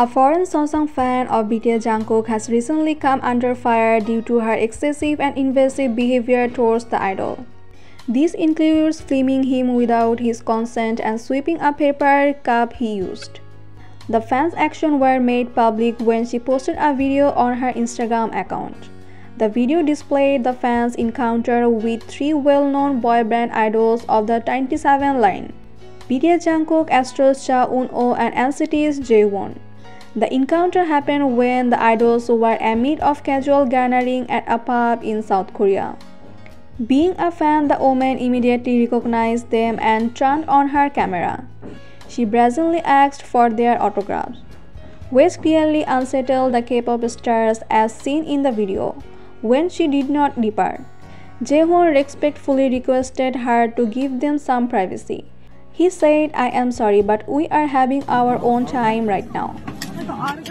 A foreign sasaeng fan of BTS Jungkook has recently come under fire due to her excessive and invasive behavior towards the idol. This includes filming him without his consent and sweeping a paper cup he used. The fans' actions were made public when she posted a video on her Instagram account. The video displayed the fans' encounter with three well-known boy band idols of the 27 line. BTS Jungkook, Astro's Cha Eun-woo and NCT's Jaehyun. The encounter happened when the idols were amid of casual gathering at a pub in South Korea. Being a fan, the woman immediately recognized them and turned on her camera. She brazenly asked for their autographs, which clearly unsettled the K-pop stars as seen in the video. When she did not depart, Jaehyun respectfully requested her to give them some privacy. He said, I am sorry, but we are having our own time right now. I'm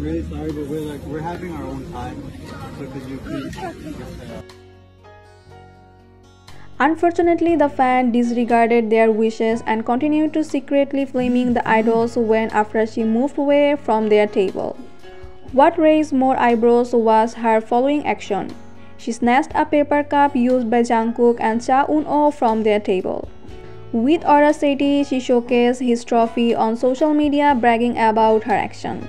really sorry, but we're like we're having our own time. So could you please? Unfortunately, the fan disregarded their wishes and continued to secretly flaming the idols when after she moved away from their table. What raised more eyebrows was her following action. She snatched a paper cup used by Jungkook and Cha Eun-woo from their table. With audacity, she showcased his trophy on social media bragging about her action.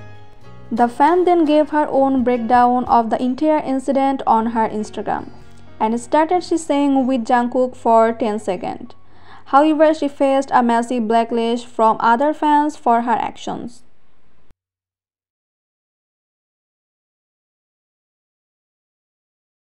The fan then gave her own breakdown of the entire incident on her Instagram and started she sang with Jungkook for 10 seconds. However, she faced a massive backlash from other fans for her actions.